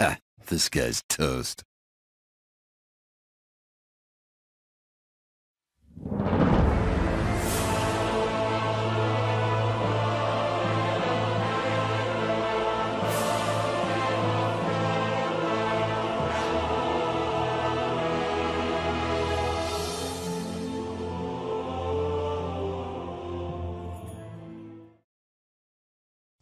Ha, this guy's toast.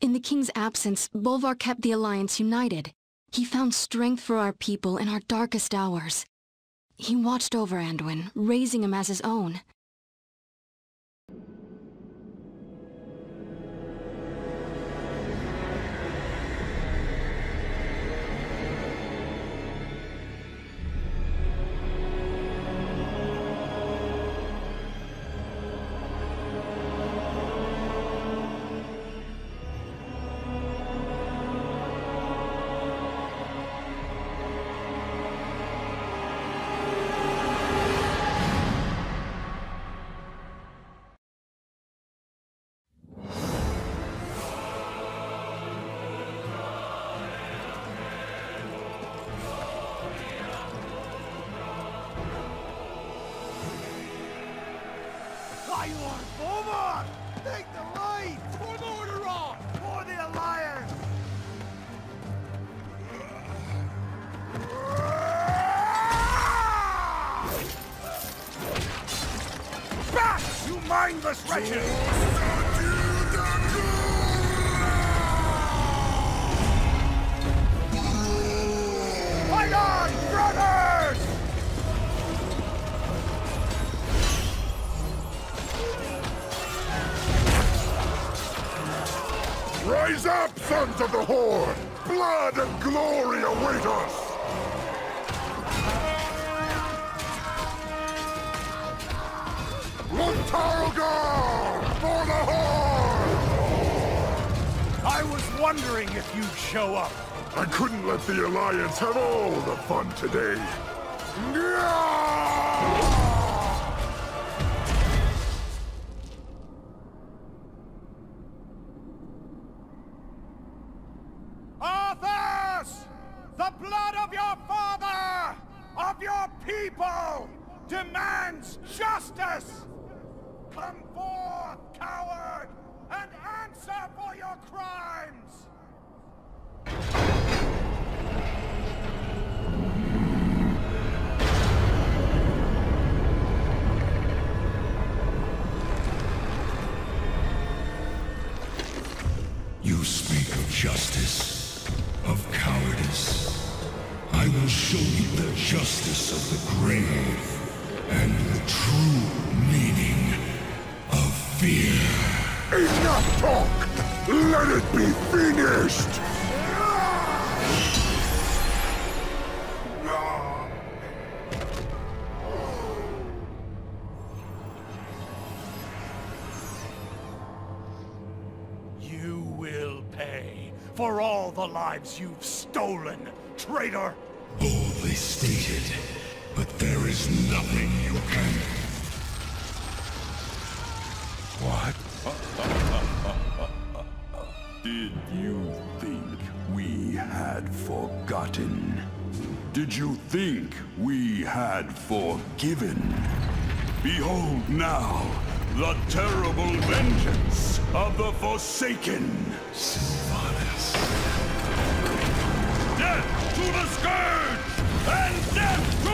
In the king's absence, Bolvar kept the Alliance united. He found strength for our people in our darkest hours. He watched over Anduin, raising him as his own. Mindless wretches! Fight on, brothers! Rise up, sons of the Horde! Blood and glory await us! Lok'tar Ogar! For the Horde! I was wondering if you'd show up. I couldn't let the Alliance have all the fun today. Arthas! The blood of your father, of your people, demands justice! Come forth, coward, and answer for your crimes! You speak of justice, of cowardice. I will show you the justice of the grave and the true meaning fear. Enough talk! Let it be finished! You will pay for all the lives you've stolen, traitor! Boldly stated, but there is nothing forgotten? Did you think we had forgiven? Behold now the terrible vengeance of the Forsaken! Sylvanas. Death to the Scourge! And death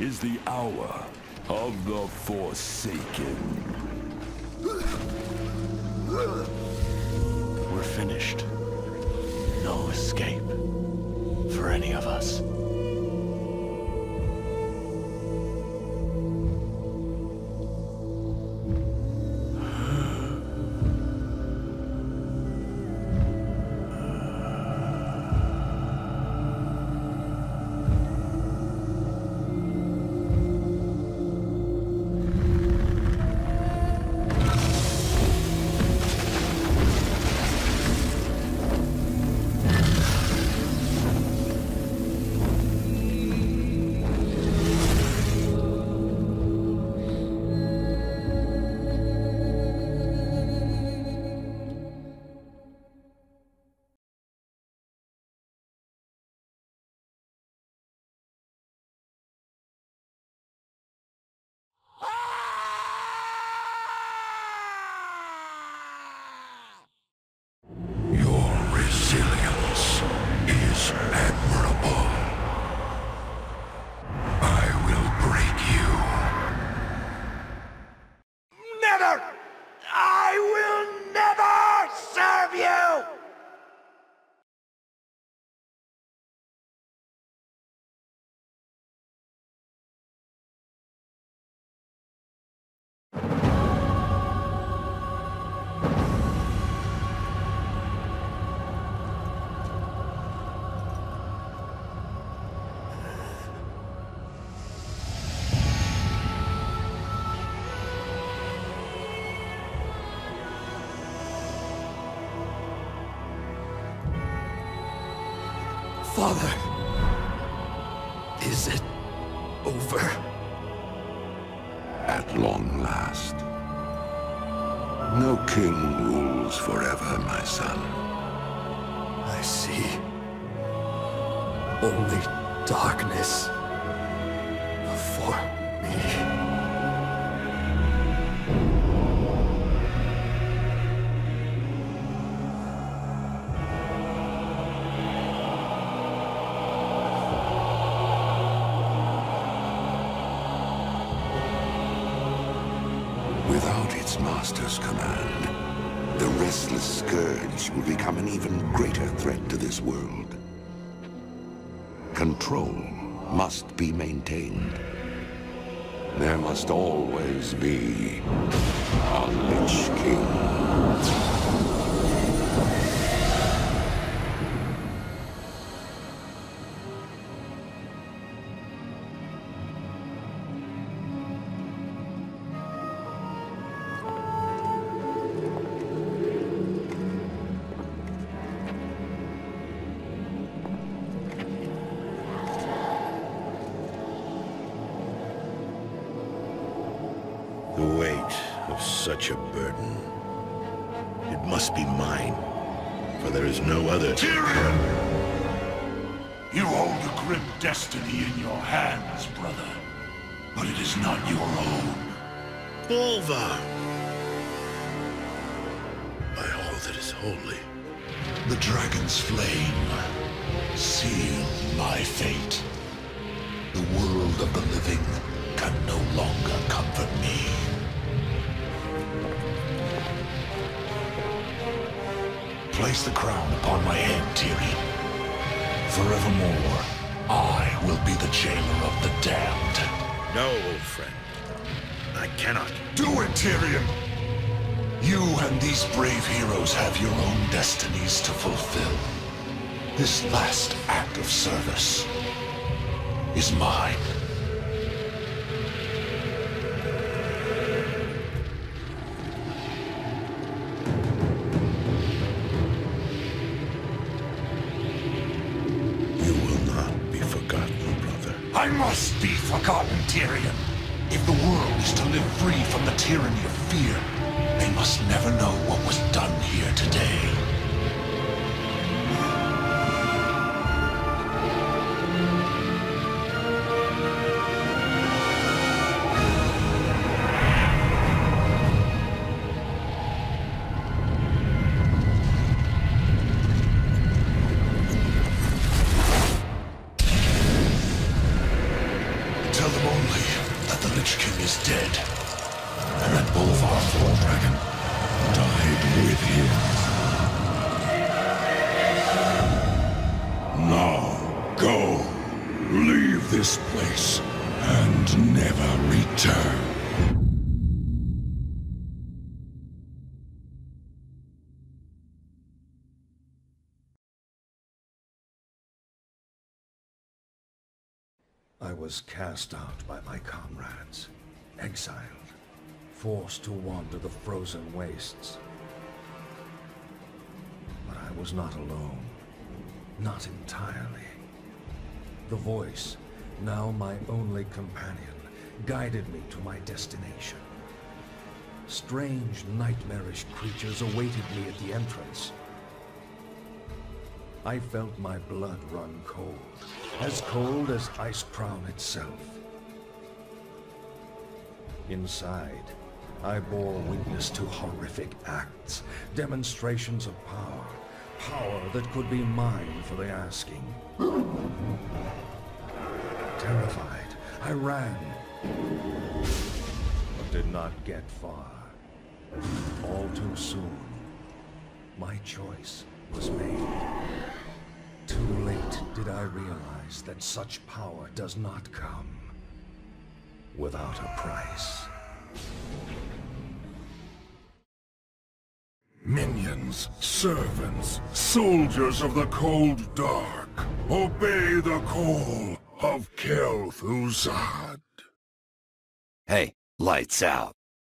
is the hour of the Forsaken. We're finished. No escape. For any of us. Father, is it over? At long last. No king rules forever, my son. I see. Only darkness Without its master's command, the restless Scourge will become an even greater threat to this world. Control must be maintained. There must always be a Lich King. The weight of such a burden. It must be mine, for there is no other. Tirion! You hold a grim destiny in your hands, brother. But it is not your own. Bolvar! By all that is holy. The dragon's flame sealed my fate. The world of the living can no longer comfort me. Place the crown upon my head, Tirion. Forevermore, I will be the jailer of the damned. No, old friend. I cannot. Do it, Tirion! You and these brave heroes have your own destinies to fulfill. This last act of service is mine. I must be forgotten, Tirion. If the world is to live free from the tyranny of fear, they must never know what was done here today. Is dead, and that Bolvar Fordragon died with him. Now, go. Leave this place and never return. I was cast out by my comrades, exiled, forced to wander the frozen wastes. But I was not alone. Not entirely. The voice, now my only companion, guided me to my destination. Strange, nightmarish creatures awaited me at the entrance. I felt my blood run cold, as cold as Icecrown itself. Inside, I bore witness to horrific acts, demonstrations of power, power that could be mine for the asking. Terrified, I ran, but did not get far. All too soon, my choice was made. Too late did I realize that such power does not come without a price. Minions, servants, soldiers of the cold dark, obey the call of Kel'Thuzad. Hey, lights out.